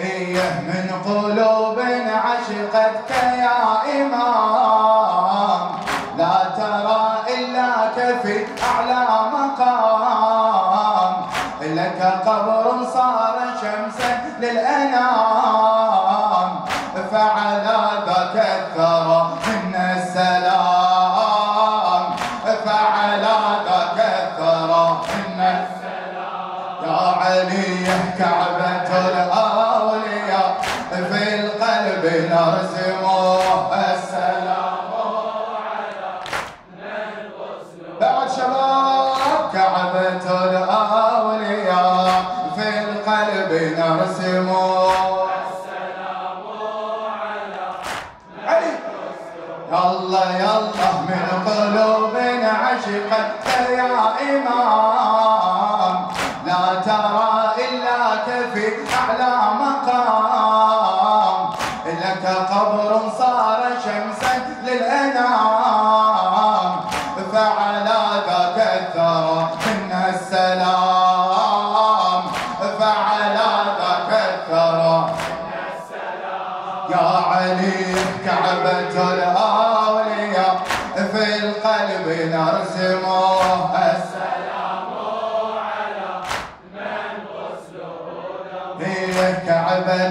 هي من قلوب عشقتك يا إمام.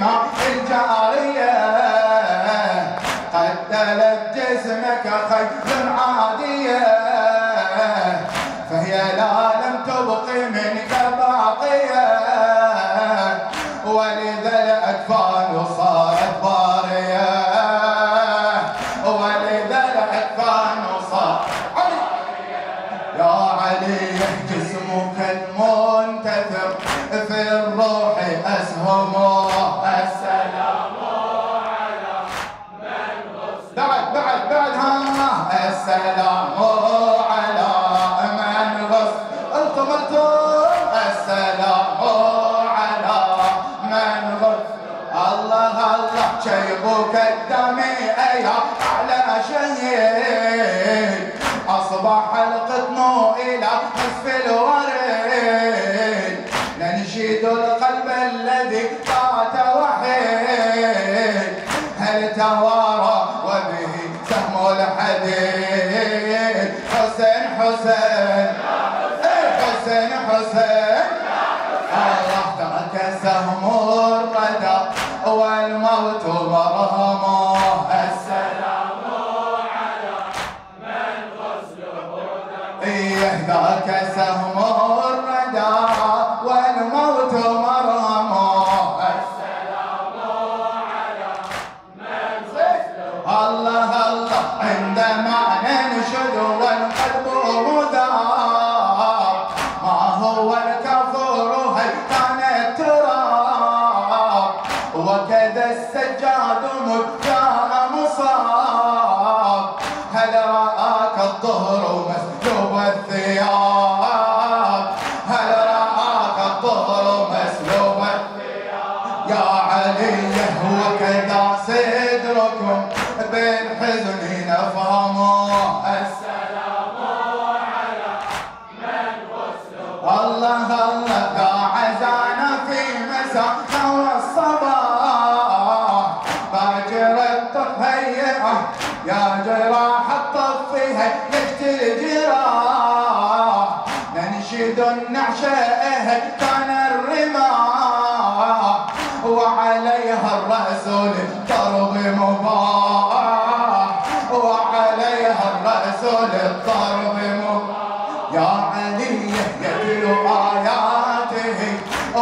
ما الجارية. قتلت جسمك خير توارى وبه سهم الحديد. حسين حسين. إيه، حسين حسين. الله ترك سهم الردى والموت مرهمه السلام على من غسله دم إيه، ذاك سهم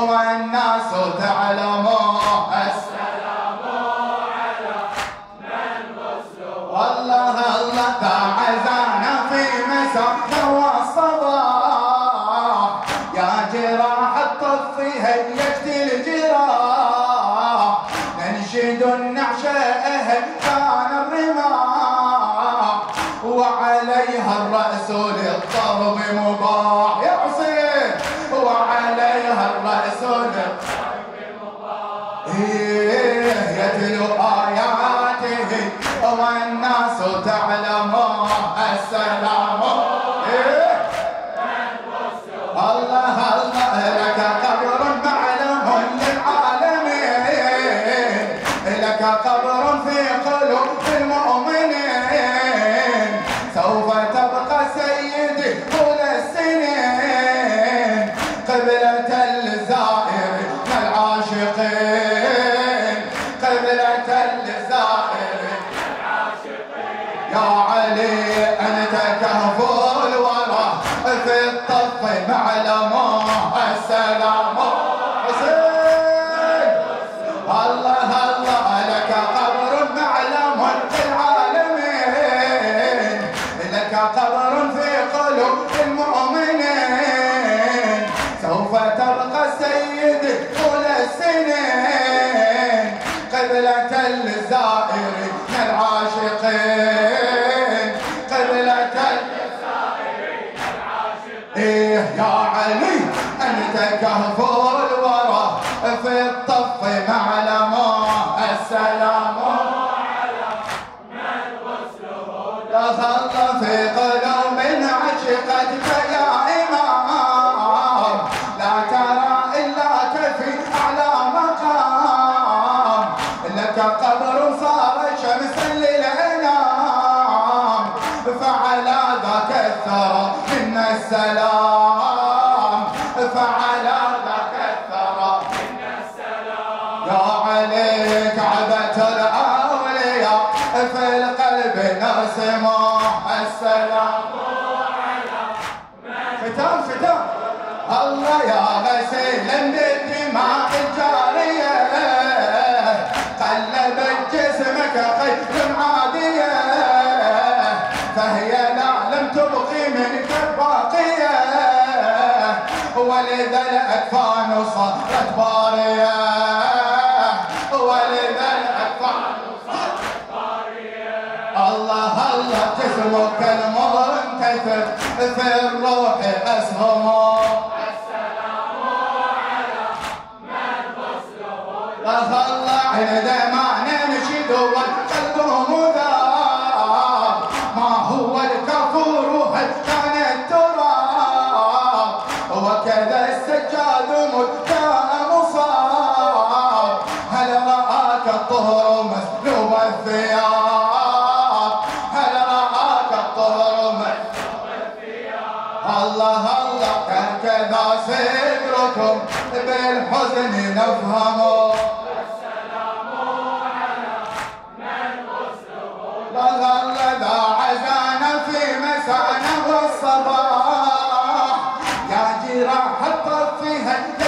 والناس تعلم السلام على من غسله والله الله تعزانا إيه يا علي أنت كهف الورى في الطف معلم السلام فعلى ذاك الثرى. يا علي كعبة الأولياء في القلب نرسم السلام. ختام ختام. الله يا غسيلا بالدماء ولذا الأكفان صارت بارية. ولذا الأكفان الله الله جسمك المنتثر في الروح. أسهم الله عندما ننشد والقلب مذاب صدركم بالحزن نفهم. الذي عزانا في مسانا والصباح يا جراح الطف هدت